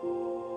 Música